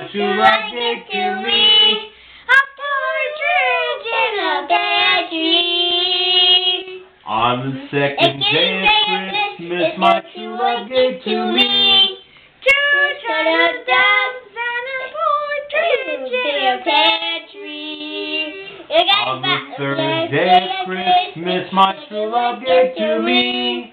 my true love gave to me. A partridge in a pear tree. On the second day of Christmas, my true love gave to me. Two turtle doves and a partridge in a pear tree. On the third day of Christmas, my true love gave to me.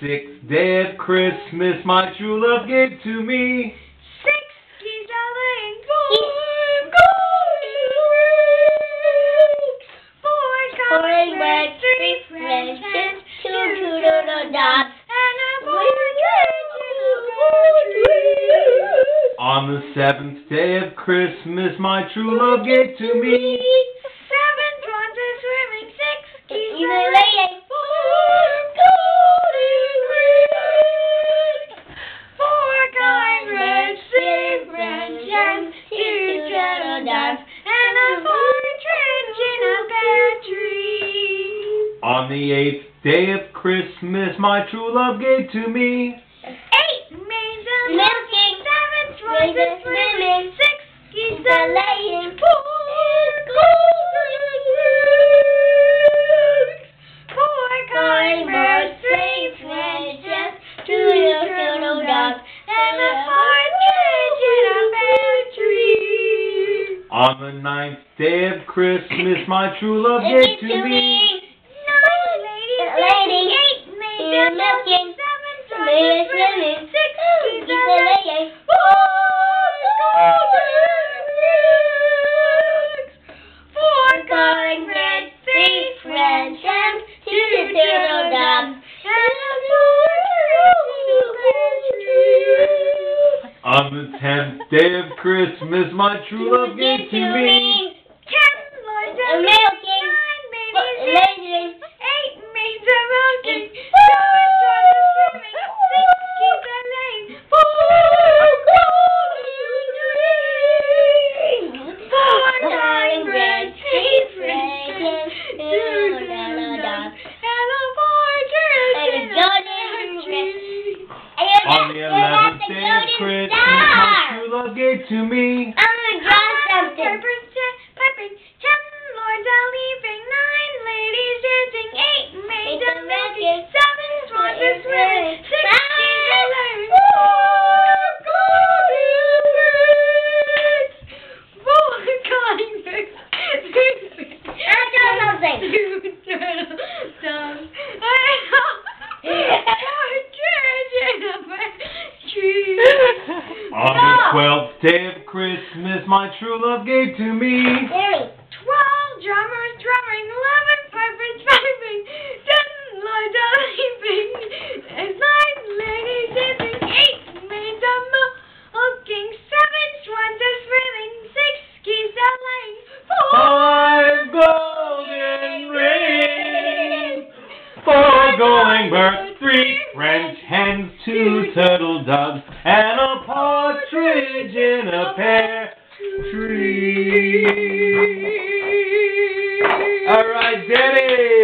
Sixth day of Christmas, my true love gave to me. Six geese are laying four golden rings. Four calling birds, three French hens, two turtle doves, and a partridge in a pear tree. On the seventh day of Christmas, my true love gave to me. On the eighth day of Christmas, my true love gave to me. Eight maids are milking, seven swans are swimming, six geese are laying, four golden rings. Four calling birds, three French hens, two turtle doves, and a partridge in a pear tree. On the ninth day of Christmas, my true love gave to me. Calling birds, three French hens, two turtle doves, and a partridge in a pear tree. On the tenth day of Christmas, my true love gave to me. Ten lords milking, nine babies eight maids are milking, day of Christmas, my true love gave to me. I'm gonna draw something. Pipers, ch- piping, ten lords are leaping, nine ladies dancing, eight maids are milking, seven swans are swimming, six geese are laying, four golden rings, four calling birds, three I'll draw something. Two turtle doves, partridge in a pear tree. On the twelfth day of Christmas, my true love gave to me. Twelve drummers drumming, eleven pipers piping, ten lords leaping, and nine ladies dancing, eight maids are milking, seven swans are swimming, six geese are laying, four Five golden rings, four going birds, three French hens, two turtle doves, and a partridge in a pear tree. All right, Danny.